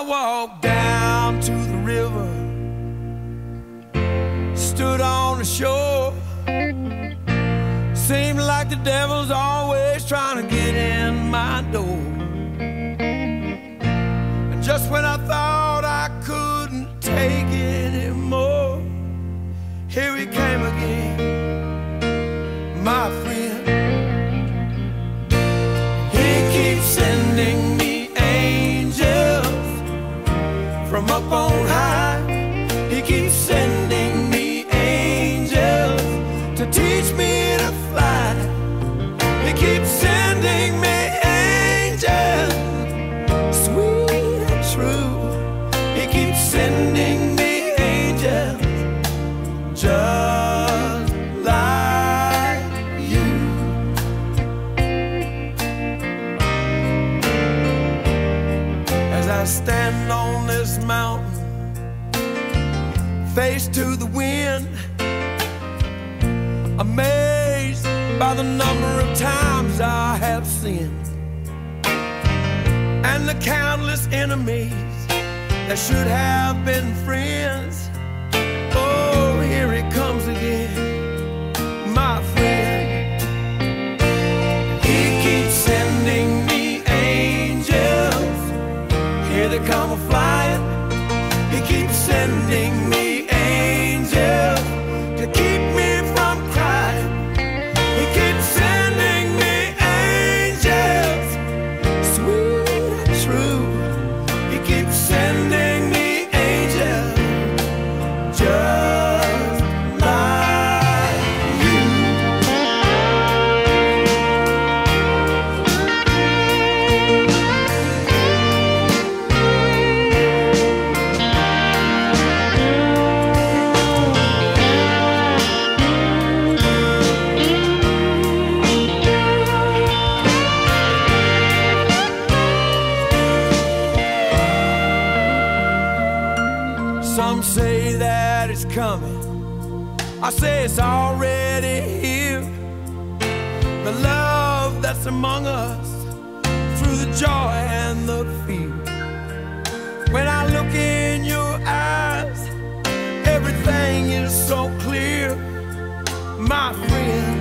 I walked down to the river, stood on the shore. Seemed like the devil's always trying to get in my door. And just when I thought I couldn't take it anymore, here he came again, on high. Stand on this mountain, face to the wind, amazed by the number of times I have sinned, and the countless enemies that should have been friends. Oh, here it comes again, Come a flying. Some say that it's coming. I say it's already here. The love that's among us through the joy and the fear. When I look in your eyes, everything is so clear, my friend.